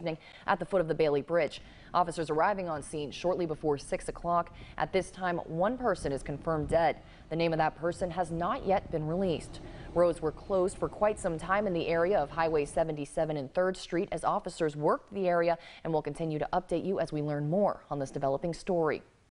evening at the foot of the Bailey Bridge. Officers arriving on scene shortly before 6 o'clock. At this time, one person is confirmed dead. The name of that person has not yet been released. Roads were closed for quite some time in the area of Highway 77 and 3rd Street as officers worked the area and will continue to update you as we learn more on this developing story.